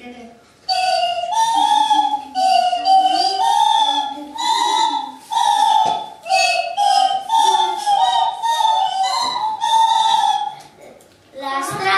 Dadah. Last